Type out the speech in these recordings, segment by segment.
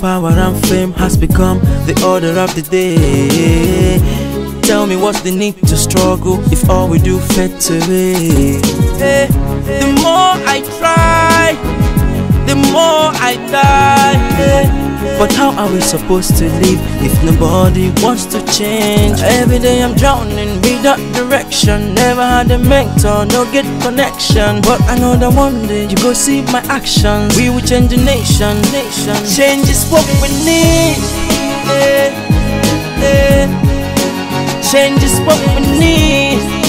Power and fame has become the order of the day. Tell me what's the need to struggle if all we do fades away hey, The more I try But how are we supposed to live if nobody wants to change? Every day I'm drowning without direction. Never had a mentor, no get connection. But I know that one day you go see my actions. We will change the nation, nation. Change is what we need. Change is what we need.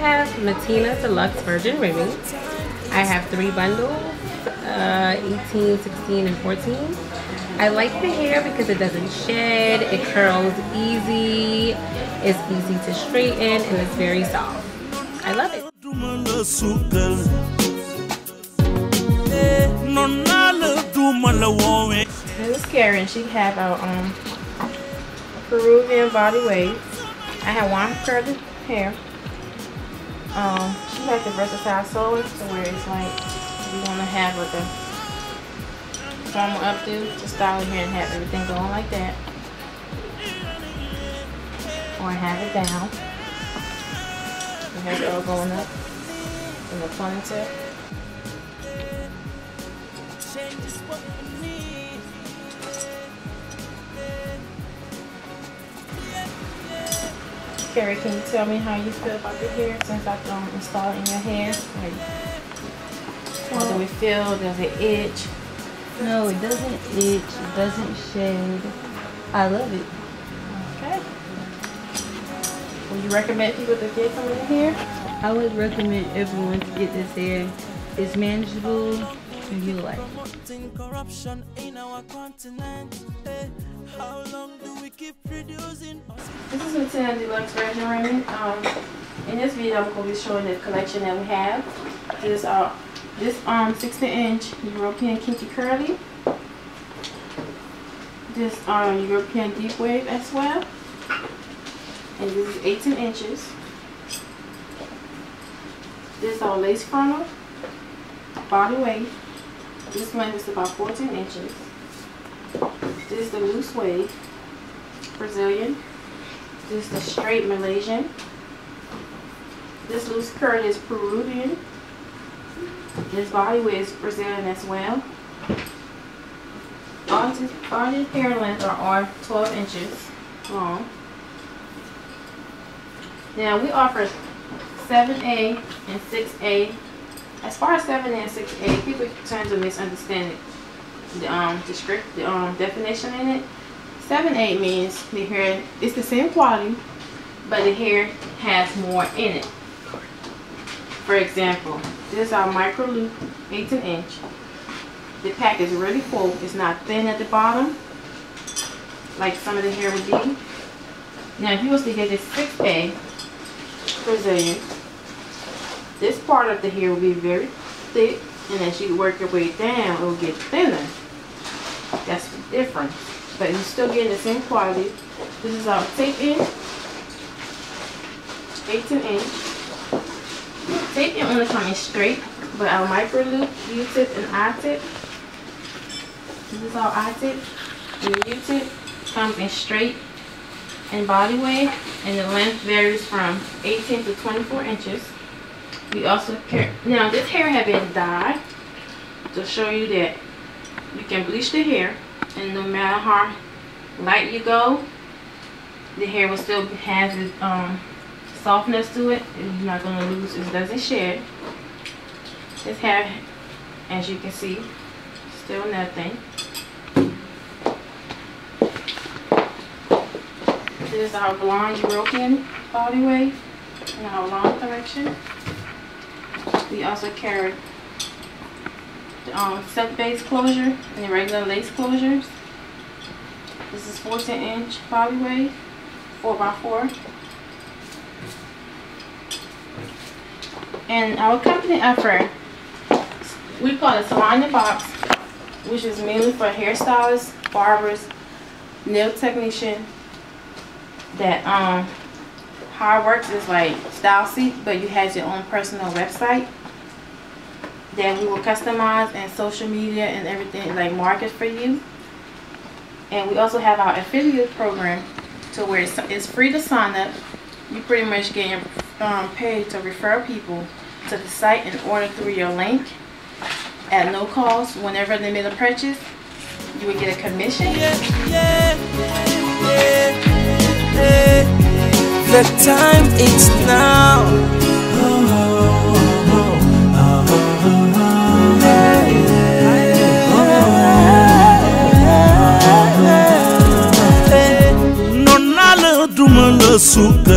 Have Matenna Deluxe Virgin Ribbon. I have three bundles, uh, 18, 16, and 14. I like the hair because it doesn't shed, it curls easy, it's easy to straighten, and it's very soft. I love it. This is Karen. She have a um, Peruvian body wave. I have one curly hair. Um, she has the versatile sewing to where it's like you want to have like a formal updo to style here and have everything going like that. Or have it down. You have it all going up in the ponytail. Carrie, can you tell me how you feel about your hair since I've um, installed in your hair? Like, how do it feel? Does it itch? No, it doesn't itch. It doesn't shed. I love it. Okay. Would you recommend people to get some of your hair? I would recommend everyone to get this hair. It's manageable and you like it. How long do we keep producing? This is Matenna Deluxe Virgin Raiment. Um, in this video, I'm going to be showing the collection that we have. This uh, this um 16 inch European Kinky Curly. This um European Deep Wave as well. And this is 18 inches. This is our lace frontal, body wave. This one is about 14 inches. This is the loose wave, Brazilian. This is the straight Malaysian. This loose curl is Peruvian. This body wave is Brazilian as well. All the, all the hair lengths are, are 12 inches long. Now we offer 7A and 6A. As far as 7A and 6A, people tend to misunderstand it the um the script the um definition in it. Seven eight means the hair it's the same quality, but the hair has more in it. For example, this is our micro loop 18 inch. The pack is really full. It's not thin at the bottom like some of the hair would be. Now if you was to get this 6A Brazilian, this part of the hair will be very thick and as you work your way down it will get thinner. That's the difference. But you're still getting the same quality. This is our tape in. 18 inch. Tape in only coming straight, but our micro loop, U-tip, and I-tip. This is our I-tip. And the U-tip comes in straight and body wave, and the length varies from 18 to 24 inches. We also care. Now this hair has been dyed to show you that you can bleach the hair and no matter how light you go the hair will still have its um, softness to it. It's not going to lose it doesn't shed. This hair as you can see still nothing. This is our blonde European body wave in our long collection we also carry um, silk base closure and the regular lace closures. This is 14 inch body wave, 4x4. And our company offer, we call it Salon in Box, which is mainly for hairstylists, barbers, nail technician that um, how it works is like StyleSeat, but you have your own personal website that we will customize and social media and everything like market for you. And we also have our affiliate program to where it's, it's free to sign up. You pretty much get um, paid to refer people to the site and order through your link at no cost. Whenever they make a purchase, you would get a commission. yeah, yeah, yeah. The time is now. Duma